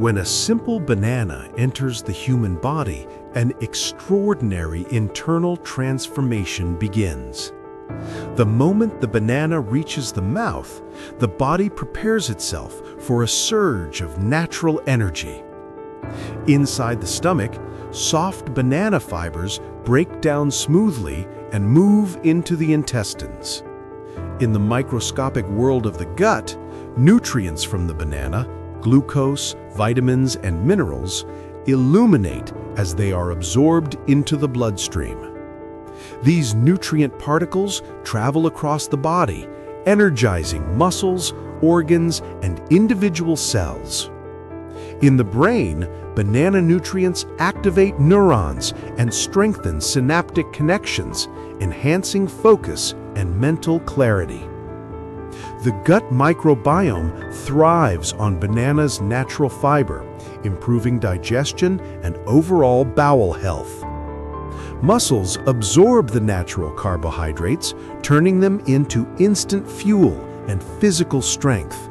When a simple banana enters the human body, an extraordinary internal transformation begins. The moment the banana reaches the mouth, the body prepares itself for a surge of natural energy. Inside the stomach, soft banana fibers break down smoothly and move into the intestines. In the microscopic world of the gut, nutrients from the banana, glucose, vitamins, and minerals illuminate as they are absorbed into the bloodstream. These nutrient particles travel across the body, energizing muscles, organs, and individual cells. In the brain, banana nutrients activate neurons and strengthen synaptic connections, enhancing focus and mental clarity. The gut microbiome thrives on banana's natural fiber, improving digestion and overall bowel health. Muscles absorb the natural carbohydrates, turning them into instant fuel and physical strength.